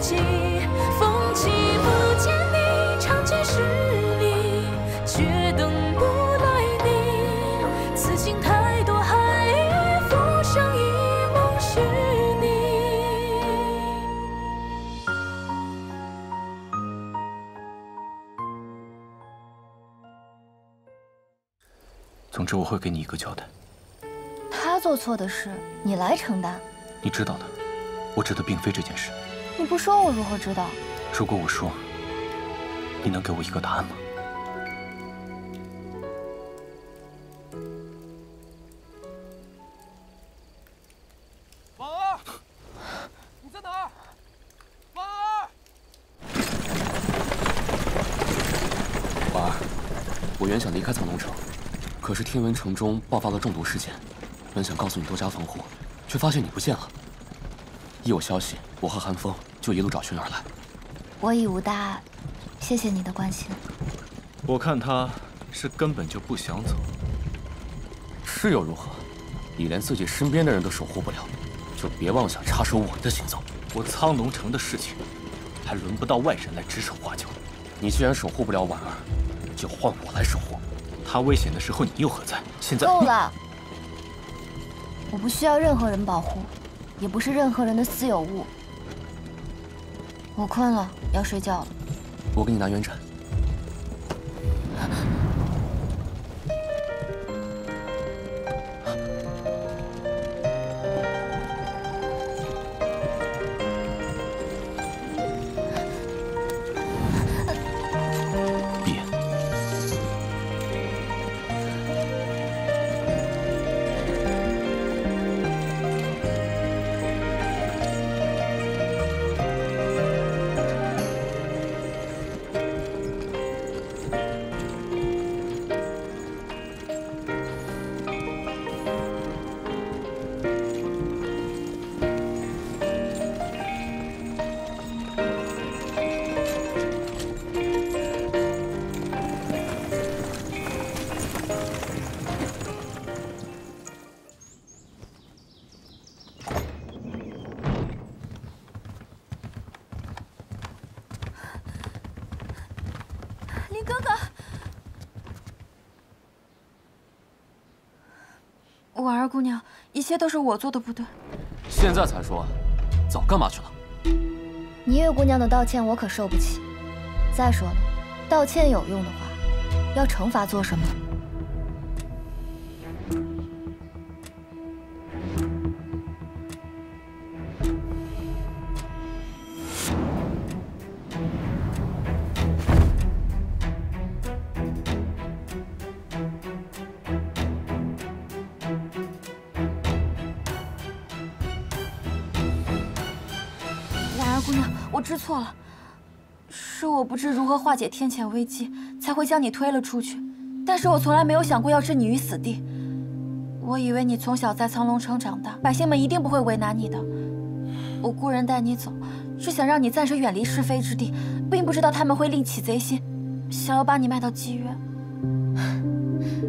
风起不见你，长街十里，却等不来你。此情太多，浮生一梦是你。总之，我会给你一个交代。他做错的事，你来承担。你知道的，我指的并非这件事。你不说，我如何知道？如果我说，你能给我一个答案吗？婉儿，你在哪儿？婉儿，婉儿，我原想离开苍龙城，可是听闻城中爆发了中毒事件，本想告诉你多加防护，却发现你不见了。一有消息，我和韩风就一路找寻而来。我已无大碍，谢谢你的关心。我看他是根本就不想走。是又如何？你连自己身边的人都守护不了，就别妄想插手我的行踪。我苍龙城的事情，还轮不到外人来指手画脚。你既然守护不了婉儿，就换我来守护。他危险的时候，你又何在？现在够了！我不需要任何人保护，也不是任何人的私有物。我困了，要睡觉了。我给你拿圆枕。婉儿姑娘，一切都是我做的不对。现在才说，早干嘛去了？霓月姑娘的道歉我可受不起。再说了，道歉有用的话，要惩罚做什么？姑娘，我知错了，是我不知如何化解天谴危机，才会将你推了出去。但是我从来没有想过要置你于死地。我以为你从小在苍龙城长大，百姓们一定不会为难你的。我雇人带你走，是想让你暂时远离是非之地，并不知道他们会另起贼心，想要把你卖到妓院。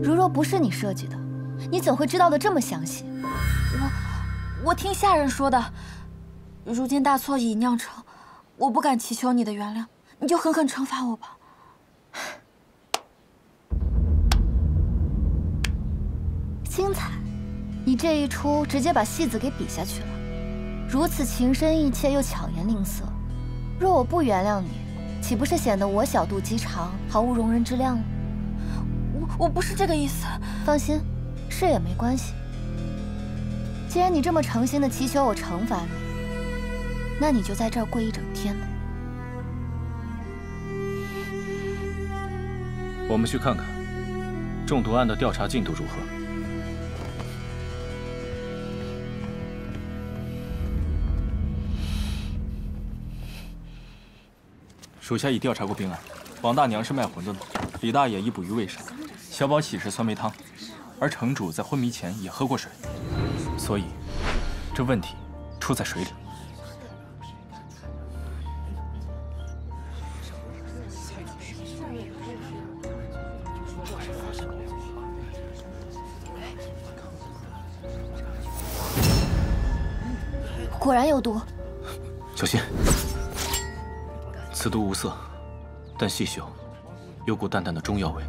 如若不是你设计的，你怎会知道的这么详细？我我听下人说的。如今大错已酿成，我不敢祈求你的原谅，你就狠狠惩罚我吧。精彩！你这一出直接把戏子给比下去了，如此情深意切又巧言令色。若我不原谅你，岂不是显得我小肚鸡肠，毫无容人之量了？我我不是这个意思。放心，是也没关系。既然你这么诚心的祈求我惩罚你，那你就在这儿跪一整天吧。我们去看看中毒案的调查进度如何。属下已调查过病案，王大娘是卖馄饨的，李大爷已捕鱼未杀，小宝喜是酸梅汤，而城主在昏迷前也喝过水，所以这问题出在水里。果然有毒，小心。此毒无色，但细嗅，有股淡淡的中药味。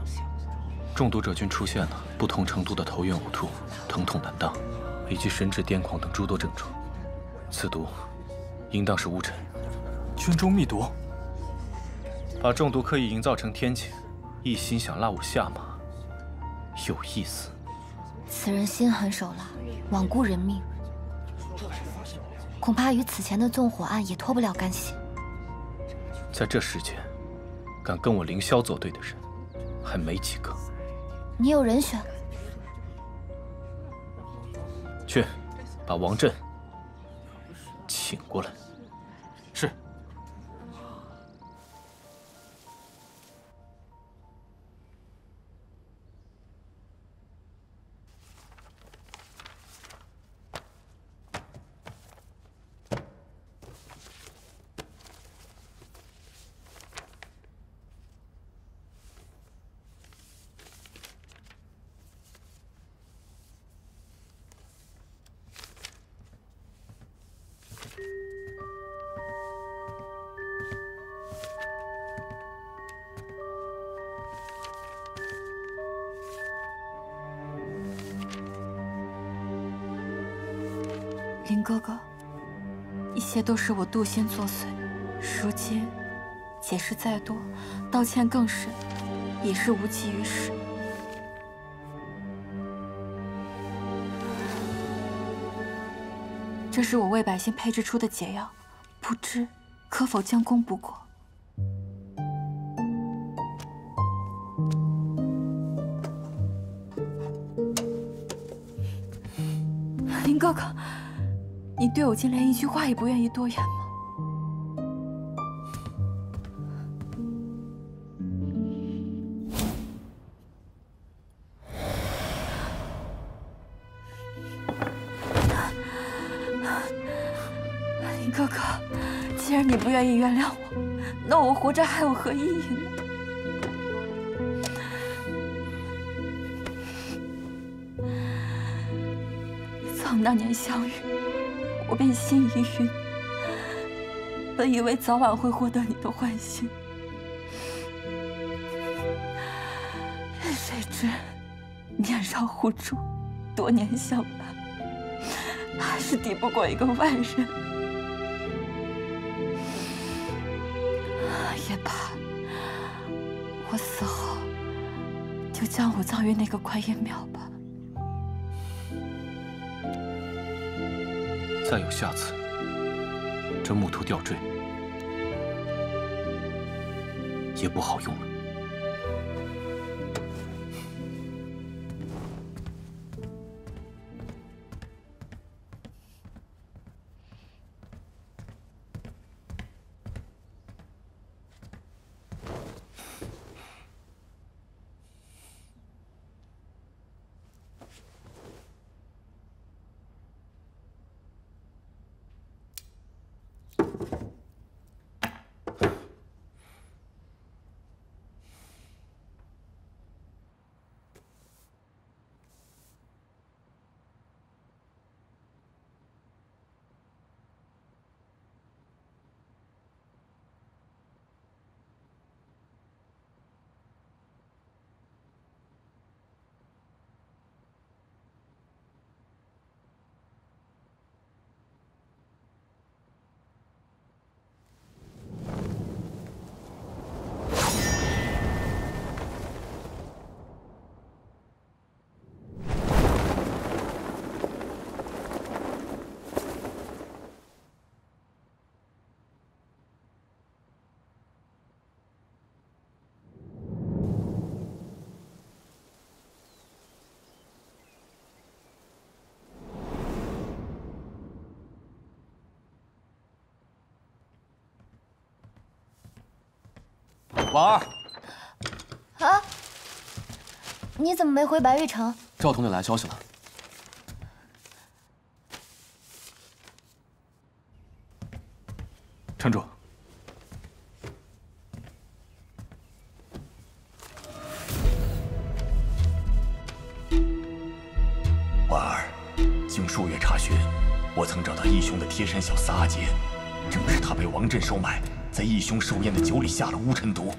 中毒者均出现了不同程度的头晕呕吐、疼痛难当，以及神志癫狂等诸多症状。此毒，应当是乌尘。军中秘毒，把中毒刻意营造成天谴，一心想拉我下马，有意思。此人心狠手辣，罔顾人命，恐怕与此前的纵火案也脱不了干系。在这世间，敢跟我凌霄作对的人，还没几个。你有人选？去，把王震请过来。哥哥，一切都是我妒心作祟，如今解释再多，道歉更深，也是无济于事。这是我为百姓配制出的解药，不知可否将功补过？林哥哥。你对我竟连一句话也不愿意多言吗？哥哥，既然你不愿意原谅我，那我活着还有何意义呢？从那年相遇。我便心已晕，本以为早晚会获得你的欢心，谁知年少互助，多年相伴，还是抵不过一个外人。也罢，我死后就将我葬于那个观音庙吧。再有下次，这木头吊坠也不好用了。婉儿，啊，你怎么没回白玉城？赵统领来消息了。城主，婉儿，经数月查询，我曾找到义兄的贴身小厮阿杰，正是他被王振收买的。在义兄寿宴的酒里下了乌尘毒。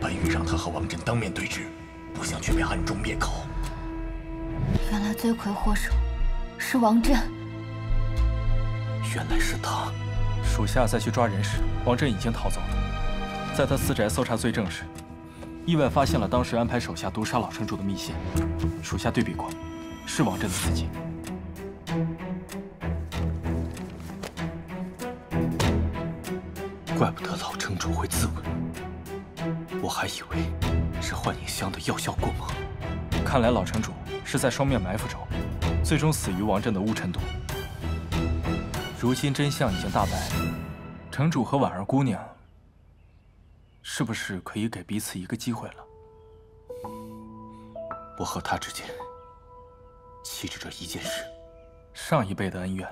本欲让他和王振当面对质，不想却被暗中灭口。原来罪魁祸首是王振，原来是他。属下再去抓人时，王振已经逃走了。在他私宅搜查罪证时，意外发现了当时安排手下毒杀老城主的密信。属下对比过，是王振的字迹。怪不得老城主会自刎，我还以为是幻影香的药效过猛。看来老城主是在双面埋伏中，最终死于王振的乌尘毒。如今真相已经大白，城主和婉儿姑娘，是不是可以给彼此一个机会了？我和他之间，岂止这一件事？上一辈的恩怨，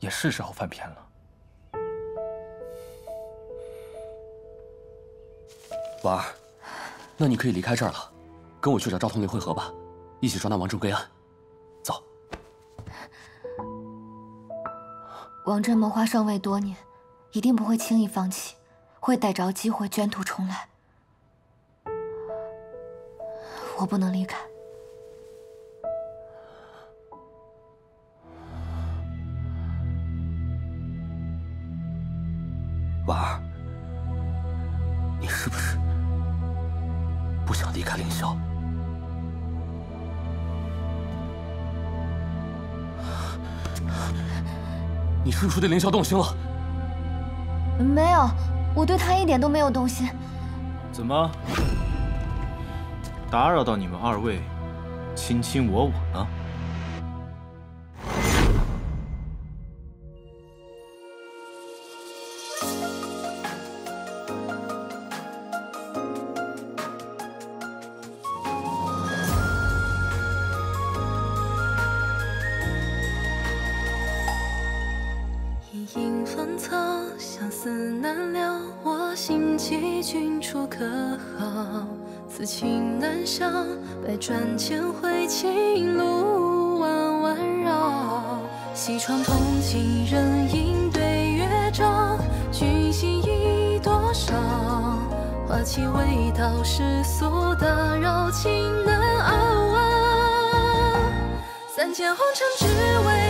也是时候翻篇了。婉儿，那你可以离开这儿了，跟我去找赵统领汇合吧，一起抓拿王振归案。走。王振谋划上位多年，一定不会轻易放弃，会逮着机会卷土重来。我不能离开。你是不是对凌霄动心了？没有，我对他一点都没有动心。怎么，打扰到你们二位卿卿我我呢？思难了，我心寄君处可好？此情难消，百转千回，情路弯弯绕。西窗铜镜人影对月照，君心已多少？花期未到，世俗打扰，情难熬。三千红尘只为。